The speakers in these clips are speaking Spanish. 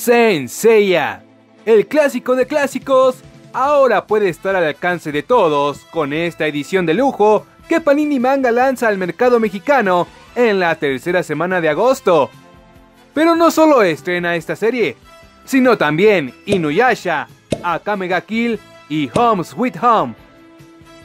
Senseiya, el clásico de clásicos, ahora puede estar al alcance de todos con esta edición de lujo que Panini Manga lanza al mercado mexicano en la tercera semana de agosto. Pero no solo estrena esta serie, sino también Inuyasha, Akame ga Kill y Home Sweet Home.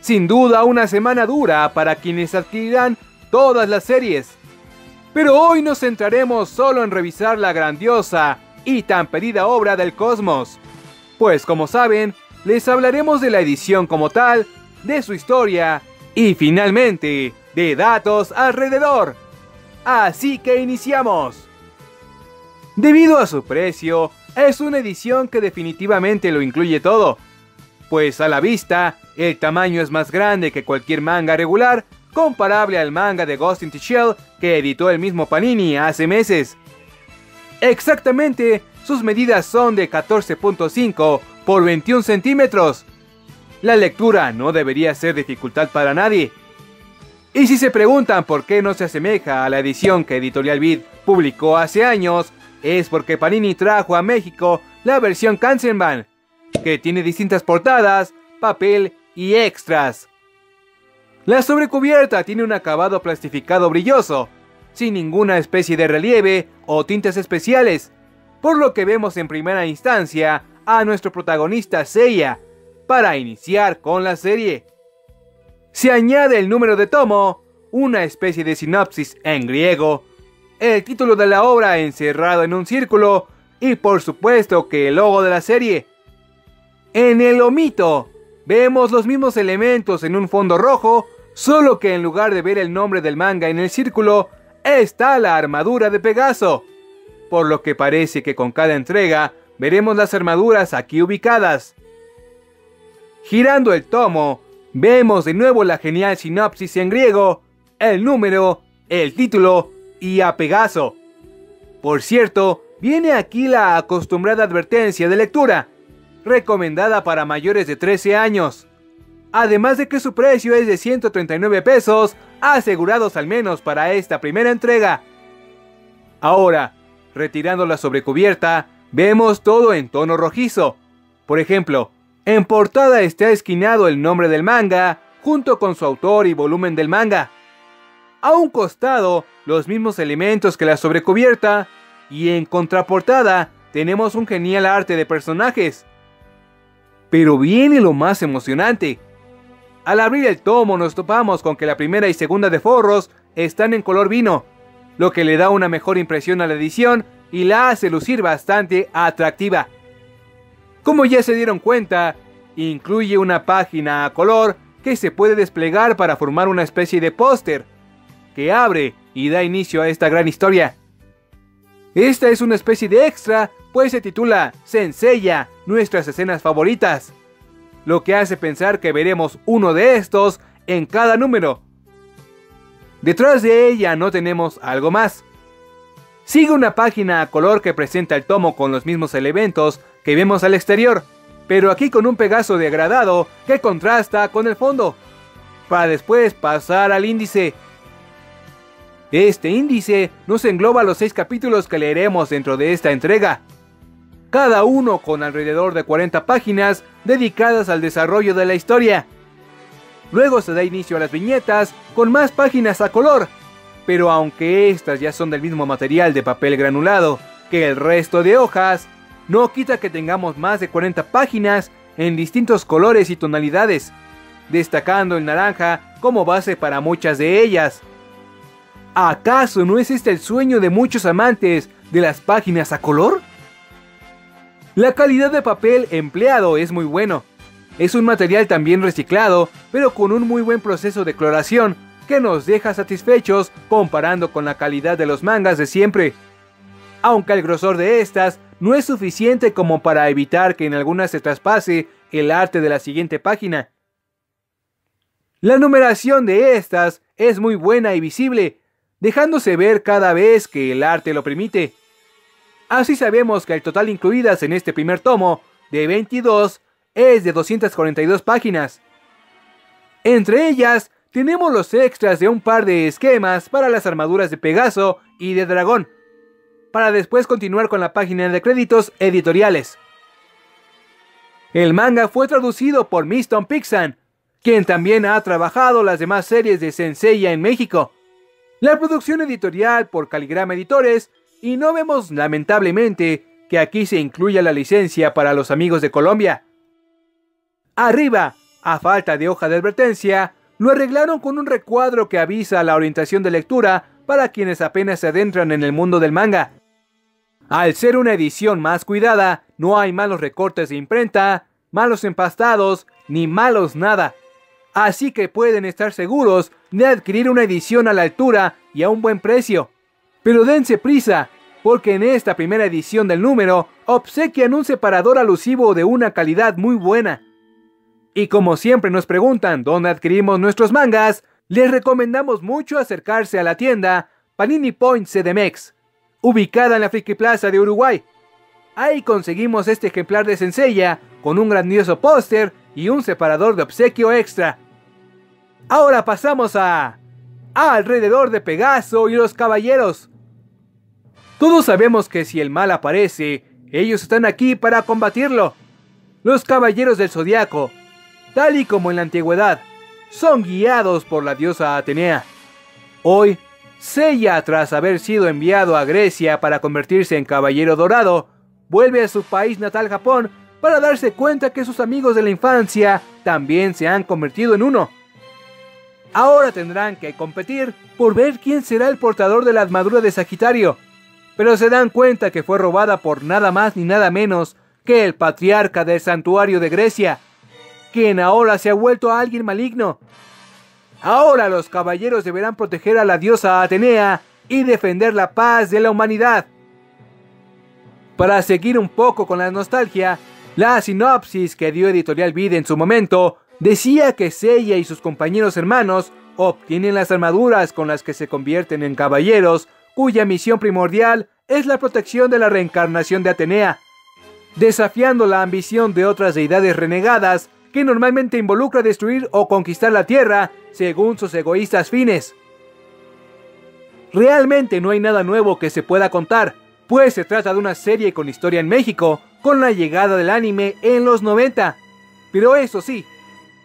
Sin duda una semana dura para quienes adquirirán todas las series. Pero hoy nos centraremos solo en revisar la grandiosa y tan pedida obra del cosmos. Pues como saben, les hablaremos de la edición como tal, de su historia y finalmente de datos alrededor. Así que iniciamos. Debido a su precio, es una edición que definitivamente lo incluye todo. Pues a la vista, el tamaño es más grande que cualquier manga regular, comparable al manga de Ghost in the Shell que editó el mismo Panini hace meses. Exactamente, sus medidas son de 14.5 por 21 centímetros. La lectura no debería ser dificultad para nadie. Y si se preguntan por qué no se asemeja a la edición que Editorial Vid publicó hace años, es porque Panini trajo a México la versión Kansenban, que tiene distintas portadas, papel y extras. La sobrecubierta tiene un acabado plastificado brilloso, sin ninguna especie de relieve o tintes especiales, por lo que vemos en primera instancia a nuestro protagonista Seiya para iniciar con la serie. Se añade el número de tomo, una especie de sinopsis en griego, el título de la obra encerrado en un círculo y por supuesto que el logo de la serie. En el omito vemos los mismos elementos en un fondo rojo, solo que en lugar de ver el nombre del manga en el círculo, está la armadura de Pegaso, por lo que parece que con cada entrega veremos las armaduras aquí ubicadas. Girando el tomo, vemos de nuevo la genial sinopsis en griego, el número, el título y a Pegaso. Por cierto, viene aquí la acostumbrada advertencia de lectura, recomendada para mayores de 13 años. Además de que su precio es de 139 pesos, asegurados al menos para esta primera entrega. Ahora, retirando la sobrecubierta, vemos todo en tono rojizo. Por ejemplo, en portada está esquinado el nombre del manga, junto con su autor y volumen del manga. A un costado, los mismos elementos que la sobrecubierta, y en contraportada tenemos un genial arte de personajes. Pero viene lo más emocionante. Al abrir el tomo nos topamos con que la primera y segunda de forros están en color vino, lo que le da una mejor impresión a la edición y la hace lucir bastante atractiva. Como ya se dieron cuenta, incluye una página a color que se puede desplegar para formar una especie de póster, que abre y da inicio a esta gran historia. Esta es una especie de extra, pues se titula Senseiya, nuestras escenas favoritas, lo que hace pensar que veremos uno de estos en cada número. Detrás de ella no tenemos algo más. Sigue una página a color que presenta el tomo con los mismos elementos que vemos al exterior, pero aquí con un Pegaso degradado que contrasta con el fondo, para después pasar al índice. Este índice nos engloba los seis capítulos que leeremos dentro de esta entrega, cada uno con alrededor de 40 páginas dedicadas al desarrollo de la historia. Luego se da inicio a las viñetas con más páginas a color, pero aunque estas ya son del mismo material de papel granulado que el resto de hojas, no quita que tengamos más de 40 páginas en distintos colores y tonalidades, destacando el naranja como base para muchas de ellas. ¿Acaso no es este el sueño de muchos amantes de las páginas a color? La calidad de papel empleado es muy bueno. Es un material también reciclado, pero con un muy buen proceso de cloración que nos deja satisfechos comparando con la calidad de los mangas de siempre. Aunque el grosor de estas no es suficiente como para evitar que en algunas se traspase el arte de la siguiente página. La numeración de estas es muy buena y visible, dejándose ver cada vez que el arte lo permite. Así sabemos que el total incluidas en este primer tomo, de 22, es de 242 páginas. Entre ellas, tenemos los extras de un par de esquemas para las armaduras de Pegaso y de Dragón. para después continuar con la página de créditos editoriales. El manga fue traducido por Miston Pixan, quien también ha trabajado las demás series de Senseiya en México. La producción editorial por Caligrama Editores, y no vemos lamentablemente que aquí se incluya la licencia para los amigos de Colombia. Arriba, a falta de hoja de advertencia, lo arreglaron con un recuadro que avisa la orientación de lectura para quienes apenas se adentran en el mundo del manga. Al ser una edición más cuidada, no hay malos recortes de imprenta, malos empastados, ni malos nada. Así que pueden estar seguros de adquirir una edición a la altura y a un buen precio. Pero dense prisa, porque en esta primera edición del número obsequian un separador alusivo de una calidad muy buena. Y como siempre nos preguntan dónde adquirimos nuestros mangas, les recomendamos mucho acercarse a la tienda Panini Point CDMX ubicada en la Friki Plaza de Uruguay. Ahí conseguimos este ejemplar de Senseiya con un grandioso póster y un separador de obsequio extra. Ahora pasamos a... Alrededor de Pegaso y los Caballeros. Todos sabemos que si el mal aparece, ellos están aquí para combatirlo. Los Caballeros del Zodiaco, tal y como en la antigüedad, son guiados por la diosa Atenea. Hoy Seiya, tras haber sido enviado a Grecia para convertirse en Caballero Dorado, vuelve a su país natal Japón para darse cuenta que sus amigos de la infancia también se han convertido en uno. Ahora tendrán que competir por ver quién será el portador de la armadura de Sagitario, pero se dan cuenta que fue robada por nada más ni nada menos que el patriarca del santuario de Grecia, quien ahora se ha vuelto a alguien maligno Ahora los caballeros deberán proteger a la diosa Atenea y defender la paz de la humanidad. Para seguir un poco con la nostalgia, la sinopsis que dio Editorial Vida en su momento decía que Seiya y sus compañeros hermanos obtienen las armaduras con las que se convierten en caballeros, cuya misión primordial es la protección de la reencarnación de Atenea, desafiando la ambición de otras deidades renegadas que normalmente involucra destruir o conquistar la Tierra según sus egoístas fines. Realmente no hay nada nuevo que se pueda contar, pues se trata de una serie con historia en México, con la llegada del anime en los 90. Pero eso sí,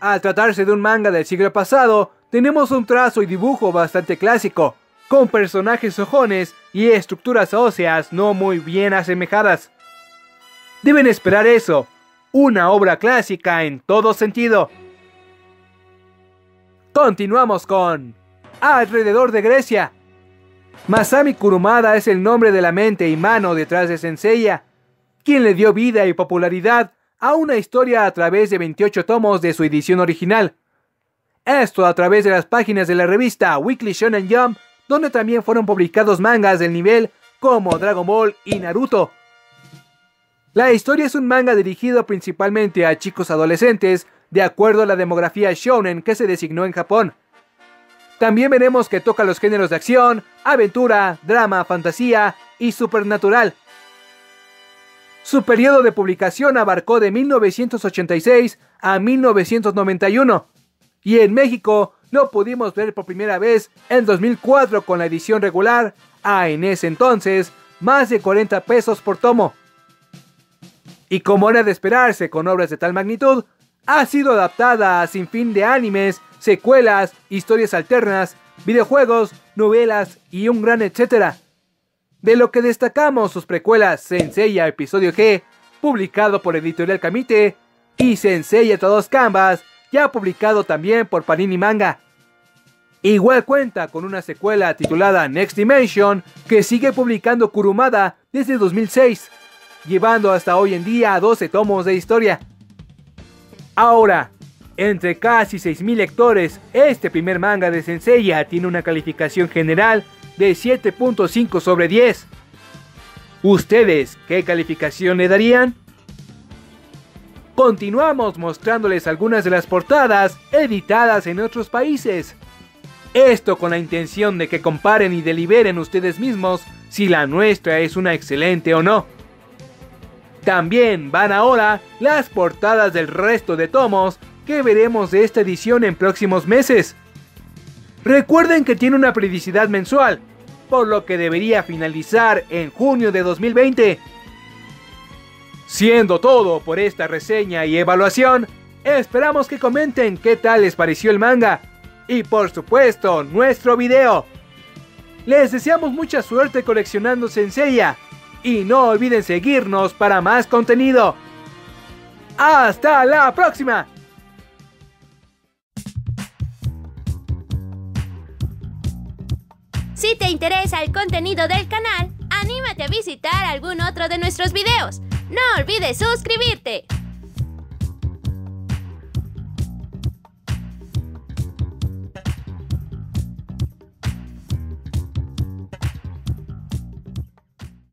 al tratarse de un manga del siglo pasado, tenemos un trazo y dibujo bastante clásico, con personajes ojones y estructuras óseas no muy bien asemejadas. Deben esperar eso, una obra clásica en todo sentido. Continuamos con Alrededor de Grecia. Masami Kurumada es el nombre de la mente y mano detrás de Senseiya, quien le dio vida y popularidad a una historia a través de 28 tomos de su edición original. Esto a través de las páginas de la revista Weekly Shonen Jump, donde también fueron publicados mangas del nivel como Dragon Ball y Naruto. La historia es un manga dirigido principalmente a chicos adolescentes de acuerdo a la demografía shonen que se designó en Japón. También veremos que toca los géneros de acción, aventura, drama, fantasía y supernatural. Su periodo de publicación abarcó de 1986 a 1991 y en México lo pudimos ver por primera vez en 2004 con la edición regular a en ese entonces más de 40 pesos por tomo. Y como era de esperarse con obras de tal magnitud, ha sido adaptada a sin fin de animes, secuelas, historias alternas, videojuegos, novelas y un gran etcétera. De lo que destacamos sus precuelas Senseiya Episodio G, publicado por Editorial Kamite, y Senseiya Todos Canvas, ya publicado también por Panini Manga. Igual cuenta con una secuela titulada Next Dimension, que sigue publicando Kurumada desde 2006, llevando hasta hoy en día a 12 tomos de historia. Ahora, entre casi 6.000 lectores, este primer manga de Senseiya tiene una calificación general de 7.5 sobre 10. ¿Ustedes qué calificación le darían? Continuamos mostrándoles algunas de las portadas editadas en otros países. Esto con la intención de que comparen y deliberen ustedes mismos si la nuestra es una excelente o no. También van ahora las portadas del resto de tomos que veremos de esta edición en próximos meses. Recuerden que tiene una periodicidad mensual, por lo que debería finalizar en junio de 2020. Siendo todo por esta reseña y evaluación, esperamos que comenten qué tal les pareció el manga y por supuesto nuestro video. Les deseamos mucha suerte coleccionando Senseiya y no olviden seguirnos para más contenido. ¡Hasta la próxima! Si te interesa el contenido del canal, anímate a visitar algún otro de nuestros videos. No olvides suscribirte.